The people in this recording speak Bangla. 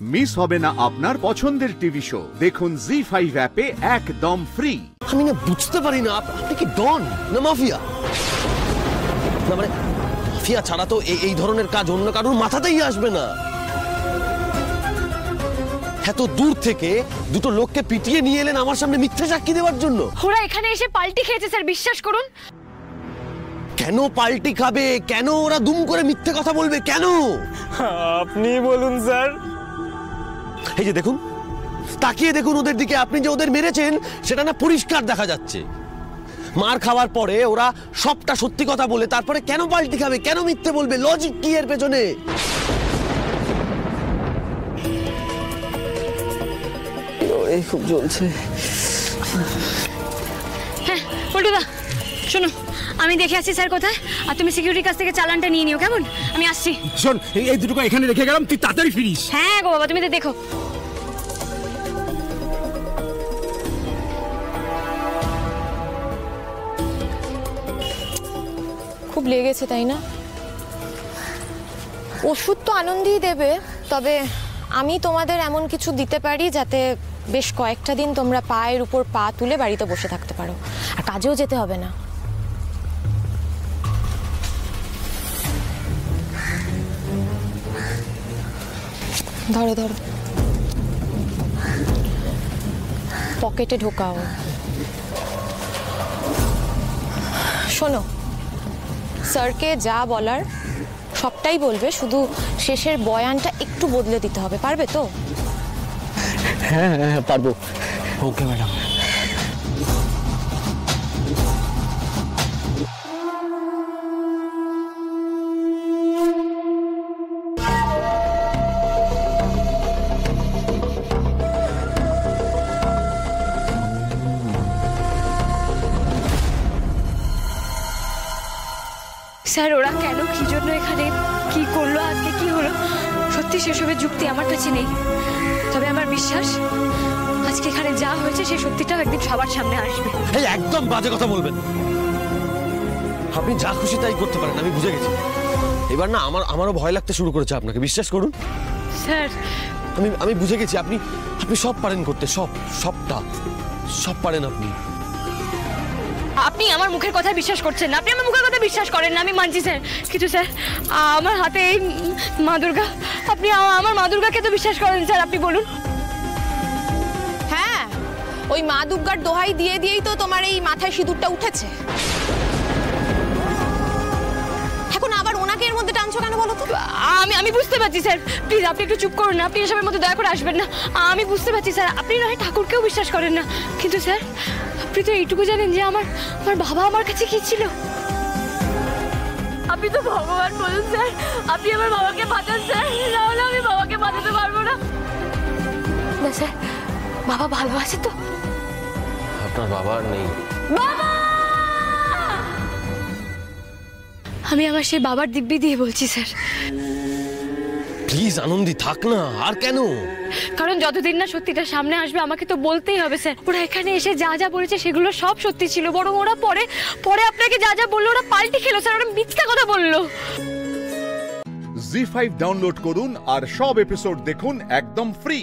মিস হবে না আপনার পছন্দের টিভি শো। দেখুন জি ফাইভ অ্যাপে একদম ফ্রি আমি না বুঝতে পারি না আপনি কি ডন না মাফিয়া? না মানে মাফিয়া ছাড়া তো এই ধরনের কাজ অন্য কারোর মাথাতেই আসবে না। এত দূর থেকে দুটো লোককে পিটিয়ে নিয়ে এলেন আমার সামনে মিথ্যে সাক্ষী দেওয়ার জন্য। ওরা এখানে এসে পাল্টি খেয়েছে স্যার বিশ্বাস করুন। কেন পাল্টি খাবে? কেন ওরা দুম করে মিথ্যে কথা বলবে? কেন? আপনি বলুন স্যার। এই যে দেখুন তাকিয়ে দেখুন ওদের দিকে। আপনি যে ওদের মেরেছেন সেটা না পরিষ্কার দেখা যাচ্ছে। মার খাওয়ার পরে ওরা সবটা সত্যি কথা বলে তারপরে কেন পাল্টি খাবে কেন মিথ্যে বলবে লজিক কি এর পেছনে? এই খুব জ্বলছে। হ্যাঁ পল্টুদা শোনো। আমি দেখে আসছি স্যার কোথায়? আর তুমি সিকিউরিটির কাছ থেকে চালানটা নিয়ে নিও কেমন? আমি আসছি। শোন এই- এই দুটোকে এখানে রেখে গেলাম তুই তাড়াতাড়ি ফিরিস। হ্যাঁ গো বাবা তুমি তো দেখো। খুব লেগেছে তাই না? ওষুধ তো আনন্দেই দেবে তবে আমি তোমাদের এমন কিছু দিতে পারি যাতে বেশ কয়েকটা দিন তোমরা পায়ের উপর পা তুলে বাড়িতে বসে থাকতে পারো। আর কাজেও যেতে হবে না। ধরো ধরো। পকেটে ঢোকাও। শোনো স্যারকে যা বলার সবটাই বলবে শুধু শেষের বয়ানটা একটু বদলে দিতে হবে পারবে তো? হ্যাঁ হ্যাঁ পারব। ওকে ম্যাডাম স্যার ওরা কেন কি জন্য এখানে কি করল আজকে কি হলো? সত্যি সেসবের যুক্তি আমার কাছে নেই। তবে আমার বিশ্বাস আজকে এখানে যা হয়েছে সেই সত্যিটাও একদিন সবার সামনে আসবে। এই একদম বাজে কথা বলবেন। আপনি যা খুশি তাই করতে পারেন আমি বুঝে গেছি। এবার না আমার আমারও ভয় লাগতে শুরু করেছে আপনাকে বিশ্বাস করুন। স্যার। আমি আমি বুঝে গেছি আপনি আপনি সব পারেন করতে সব সবটা সব পারেন আপনি। আপনি আমার মুখের কথা বিশ্বাস করছেন না। আপনি আমার মুখের কথা বিশ্বাস করেন না, আমি মানছি স্যার। কিছু স্যার, আমার হাতে এই মা দুর্গা, আপনি আমার মা দুর্গাকে তো বিশ্বাস করেন স্যার, আপনি বলুন। হ্যাঁ ওই মা দুর্গার দোহাই দিয়ে দিয়েই তো তোমার এই মাথায় সিঁদুরটা উঠেছে। আবার এর মধ্যে টানছো কেন বলো তো? আমি আমি বুঝতে পারছি স্যার। প্লিজ আপনি একটু চুপ করুন না। আপনি এসবের মধ্যে দয়া করে আসবেন না। আমি বুঝতে পারছি স্যার। আপনি নয় ঠাকুরকেও বিশ্বাস করেন না। কিন্তু স্যার আপনি তো এইটুকু জানেন যে আমার আমার বাবা আমার কাছে কি ছিল? আপনি তো ভগবান বলুন স্যার। আপনি আমার বাবাকে বাঁচান স্যার। না হলে আমি বাবাকে বাঁচাতে পারব না। না স্যার বাবা ভালো আছে তো? আপনার বাবা নেই। বাবা! আমি আমার সেই বাবার দিব্যি দিয়ে বলছি স্যার। প্লিজ আনন্দি থাক না আর কেন? কারণ যতদিন না সত্যিটা সামনে আসবে আমাকে তো বলতেই হবে স্যার। ওরা এখানে এসে যা যা বলেছে সেগুলো সব সত্যি ছিল বরং ওরা পরে পরে আপনাকে যা যা বলল ওরা পাল্টি খেলো স্যার। ওরা মিথ্যা কথা বলল। জি ফাইভ ডাউনলোড করুন আর সব এপিসোড দেখুন একদম ফ্রি।